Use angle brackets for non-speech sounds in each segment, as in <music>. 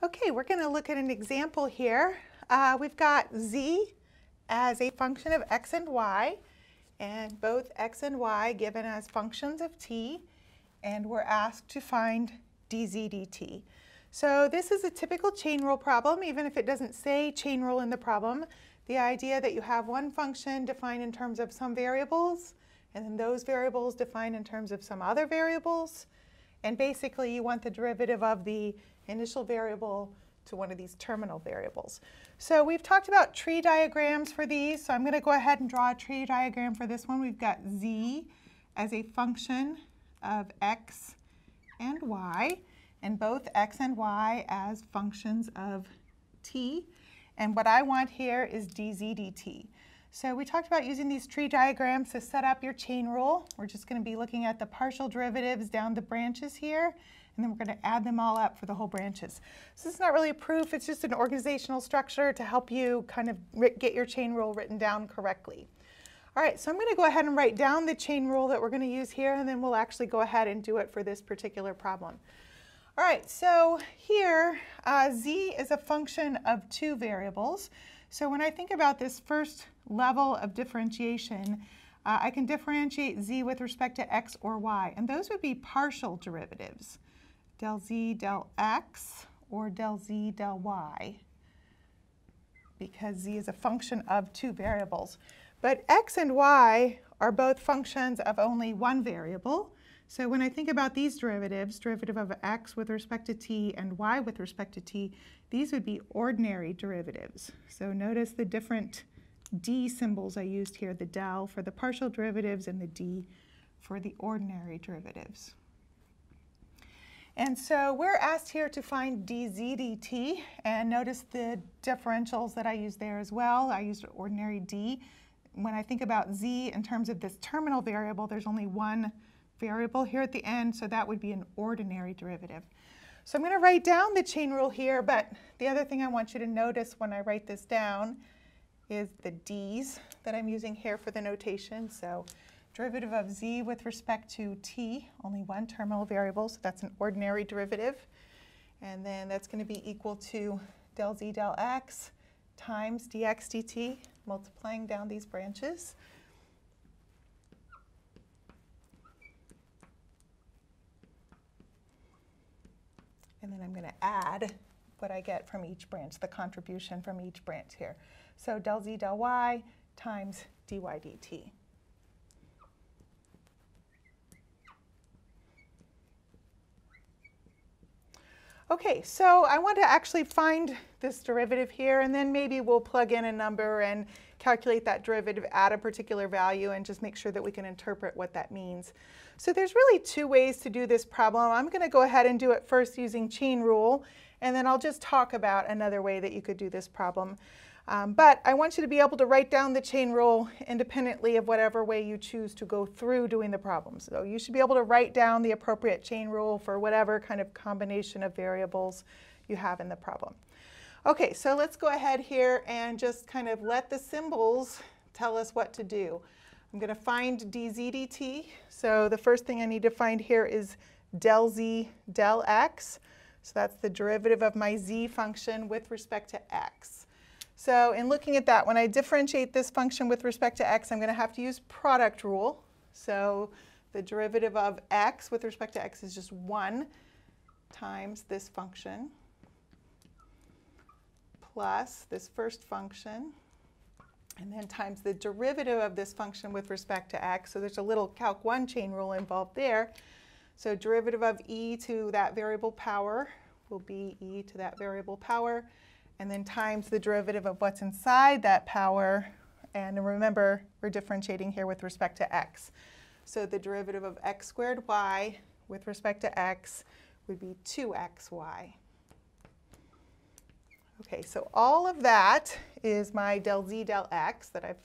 Okay, we're going to look at an example here. Uh, we've got z as a function of x and y, and both x and y given as functions of t, and we're asked to find dz dt. So this is a typical chain rule problem, even if it doesn't say chain rule in the problem. The idea that you have one function defined in terms of some variables, and then those variables defined in terms of some other variables, and basically you want the derivative of the initial variable to one of these terminal variables. So we've talked about tree diagrams for these, so I'm going to go ahead and draw a tree diagram for this one. We've got z as a function of x and y, and both x and y as functions of t. And what I want here is dz dt. So we talked about using these tree diagrams to set up your chain rule. We're just going to be looking at the partial derivatives down the branches here and then we're going to add them all up for the whole branches. So this is not really a proof, it's just an organizational structure to help you kind of get your chain rule written down correctly. All right, so I'm going to go ahead and write down the chain rule that we're going to use here, and then we'll actually go ahead and do it for this particular problem. All right, so here, uh, z is a function of two variables. So when I think about this first level of differentiation, uh, I can differentiate z with respect to x or y, and those would be partial derivatives del z del x or del z del y because z is a function of two variables. But x and y are both functions of only one variable. So when I think about these derivatives, derivative of x with respect to t and y with respect to t, these would be ordinary derivatives. So notice the different d symbols I used here, the del for the partial derivatives and the d for the ordinary derivatives. And so we're asked here to find dz dt, and notice the differentials that I used there as well. I used ordinary d. When I think about z in terms of this terminal variable, there's only one variable here at the end, so that would be an ordinary derivative. So I'm going to write down the chain rule here, but the other thing I want you to notice when I write this down is the d's that I'm using here for the notation. So derivative of z with respect to t, only one terminal variable, so that's an ordinary derivative. And then that's going to be equal to del z del x times dx dt, multiplying down these branches. And then I'm going to add what I get from each branch, the contribution from each branch here. So del z del y times dy dt. Okay, so I want to actually find this derivative here, and then maybe we'll plug in a number and calculate that derivative at a particular value and just make sure that we can interpret what that means. So there's really two ways to do this problem. I'm going to go ahead and do it first using chain rule, and then I'll just talk about another way that you could do this problem. Um, but I want you to be able to write down the chain rule independently of whatever way you choose to go through doing the problem. So you should be able to write down the appropriate chain rule for whatever kind of combination of variables you have in the problem. Okay, so let's go ahead here and just kind of let the symbols tell us what to do. I'm going to find dz dt. So the first thing I need to find here is del z del x. So that's the derivative of my z function with respect to x. So in looking at that, when I differentiate this function with respect to x, I'm going to have to use product rule. So the derivative of x with respect to x is just 1 times this function plus this first function, and then times the derivative of this function with respect to x. So there's a little calc 1 chain rule involved there. So derivative of e to that variable power will be e to that variable power and then times the derivative of what's inside that power. And remember, we're differentiating here with respect to x. So the derivative of x squared y with respect to x would be 2xy. Okay, so all of that is my del z del x that I've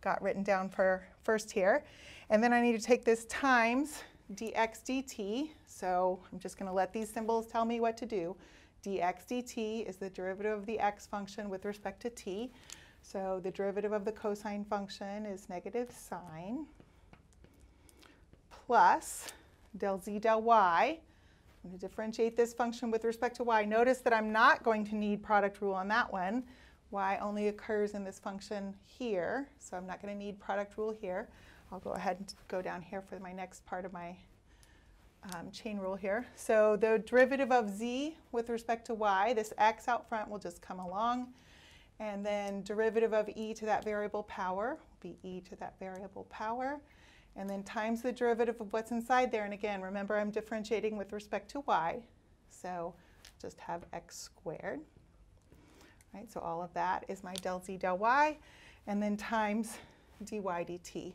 got written down for first here. And then I need to take this times dx dt. So I'm just going to let these symbols tell me what to do dx dt is the derivative of the x function with respect to t. So the derivative of the cosine function is negative sine plus del z del y I'm going to differentiate this function with respect to y. Notice that I'm not going to need product rule on that one. y only occurs in this function here, so I'm not going to need product rule here. I'll go ahead and go down here for my next part of my um, chain rule here. So the derivative of z with respect to y, this x out front will just come along. And then derivative of e to that variable power will be e to that variable power. And then times the derivative of what's inside there. And again, remember I'm differentiating with respect to y. So just have x squared. Right, so all of that is my del z del y. And then times dy dt.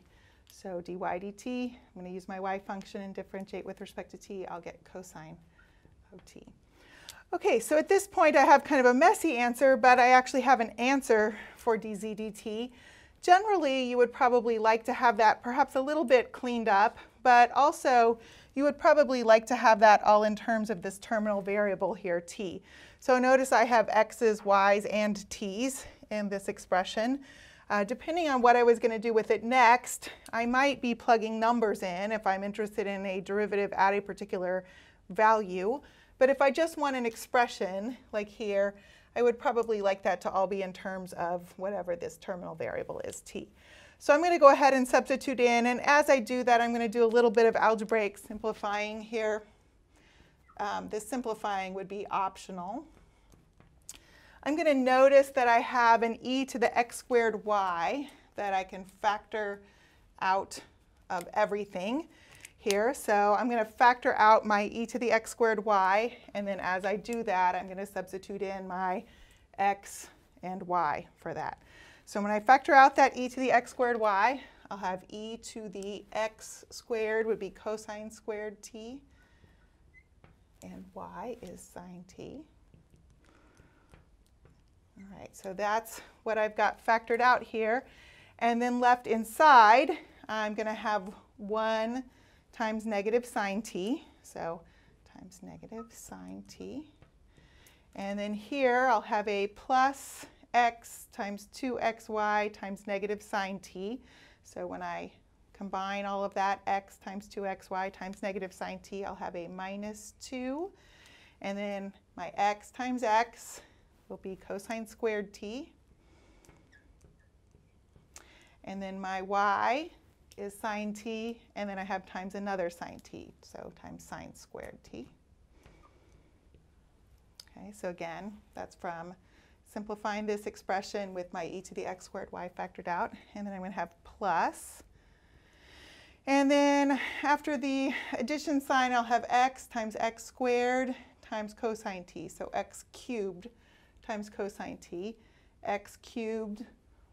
So dy dt, I'm going to use my y function and differentiate with respect to t. I'll get cosine of t. Okay, so at this point I have kind of a messy answer, but I actually have an answer for dz dt. Generally, you would probably like to have that perhaps a little bit cleaned up, but also you would probably like to have that all in terms of this terminal variable here, t. So notice I have x's, y's, and t's in this expression. Uh, depending on what I was going to do with it next, I might be plugging numbers in if I'm interested in a derivative at a particular value. But if I just want an expression, like here, I would probably like that to all be in terms of whatever this terminal variable is, t. So I'm going to go ahead and substitute in, and as I do that, I'm going to do a little bit of algebraic simplifying here. Um, this simplifying would be optional. I'm going to notice that I have an e to the x squared y that I can factor out of everything here. So I'm going to factor out my e to the x squared y, and then as I do that, I'm going to substitute in my x and y for that. So when I factor out that e to the x squared y, I'll have e to the x squared would be cosine squared t, and y is sine t. All right, so that's what I've got factored out here. And then left inside, I'm going to have 1 times negative sine t. So times negative sine t. And then here I'll have a plus x times 2xy times negative sine t. So when I combine all of that, x times 2xy times negative sine t, I'll have a minus 2. And then my x times x will be cosine squared t. And then my y is sine t, and then I have times another sine t, so times sine squared t. Okay, so again, that's from simplifying this expression with my e to the x squared y factored out, and then I'm going to have plus. And then after the addition sign, I'll have x times x squared times cosine t, so x cubed times cosine t. x cubed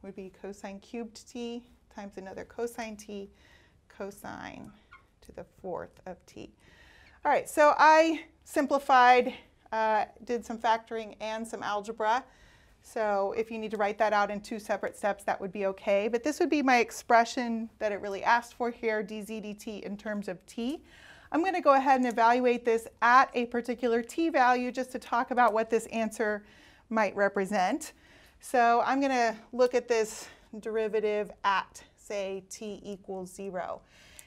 would be cosine cubed t times another cosine t, cosine to the fourth of t. All right, so I simplified, uh, did some factoring and some algebra. So if you need to write that out in two separate steps, that would be okay. But this would be my expression that it really asked for here, dz dt in terms of t. I'm going to go ahead and evaluate this at a particular t value just to talk about what this answer might represent. So I'm going to look at this derivative at, say, t equals 0.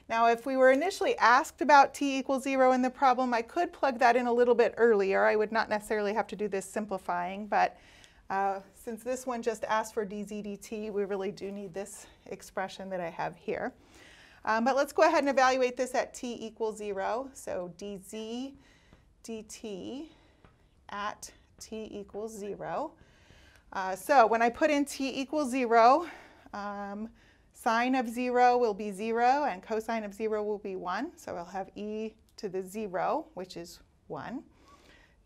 Now, if we were initially asked about t equals 0 in the problem, I could plug that in a little bit earlier. I would not necessarily have to do this simplifying, but uh, since this one just asked for dz dt, we really do need this expression that I have here. Um, but let's go ahead and evaluate this at t equals 0. So dz dt at t equals 0. Uh, so when I put in t equals 0, um, sine of 0 will be 0 and cosine of 0 will be 1. So I'll have e to the 0, which is 1,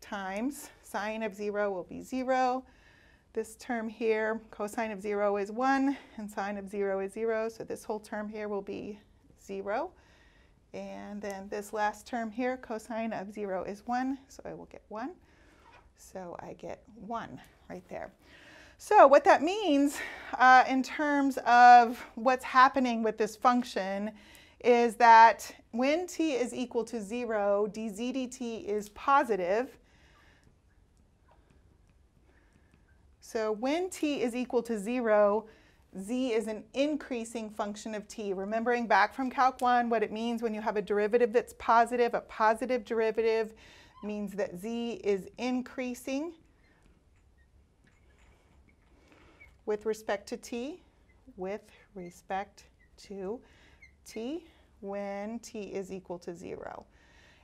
times sine of 0 will be 0. This term here, cosine of 0 is 1 and sine of 0 is 0. So this whole term here will be 0. And then this last term here, cosine of 0 is 1, so I will get 1. So I get 1 right there. So what that means uh, in terms of what's happening with this function is that when t is equal to 0, dz dt is positive. So when t is equal to 0, z is an increasing function of t. Remembering back from Calc 1 what it means when you have a derivative that's positive, a positive derivative means that z is increasing with respect to t, with respect to t when t is equal to 0.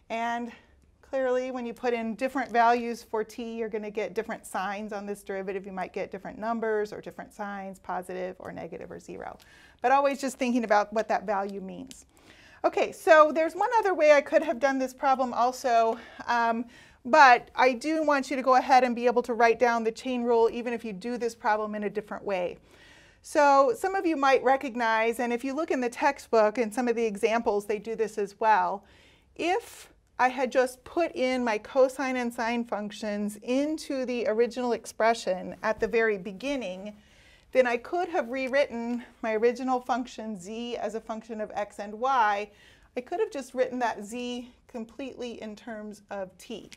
And clearly when you put in different values for t, you're going to get different signs on this derivative. You might get different numbers or different signs, positive or negative or 0. But always just thinking about what that value means. Okay, so there's one other way I could have done this problem also. Um, but I do want you to go ahead and be able to write down the chain rule even if you do this problem in a different way. So some of you might recognize, and if you look in the textbook and some of the examples, they do this as well. If I had just put in my cosine and sine functions into the original expression at the very beginning, then I could have rewritten my original function z as a function of x and y. I could have just written that z completely in terms of t.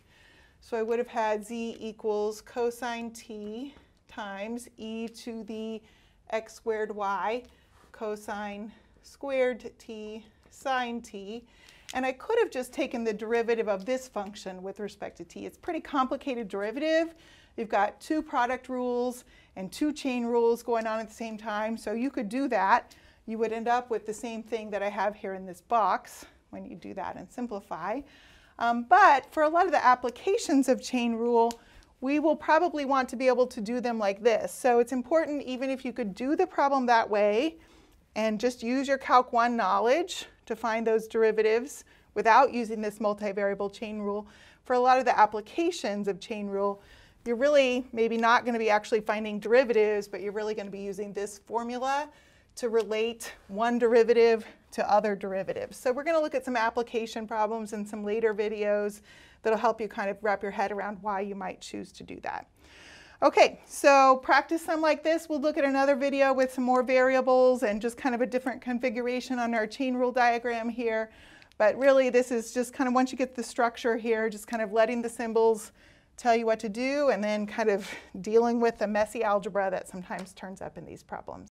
So I would have had z equals cosine t times e to the x squared y cosine squared t sine t. And I could have just taken the derivative of this function with respect to t. It's a pretty complicated derivative. You've got two product rules and two chain rules going on at the same time. So you could do that. You would end up with the same thing that I have here in this box when you do that and simplify. Um, but for a lot of the applications of chain rule, we will probably want to be able to do them like this. So it's important even if you could do the problem that way and just use your Calc 1 knowledge to find those derivatives without using this multivariable chain rule. For a lot of the applications of chain rule, you're really maybe not going to be actually finding derivatives, but you're really going to be using this formula to relate one derivative to other derivatives. So we're going to look at some application problems in some later videos that'll help you kind of wrap your head around why you might choose to do that. Okay, so practice some like this. We'll look at another video with some more variables and just kind of a different configuration on our chain rule diagram here. But really, this is just kind of once you get the structure here, just kind of letting the symbols tell you what to do and then kind of <laughs> dealing with the messy algebra that sometimes turns up in these problems.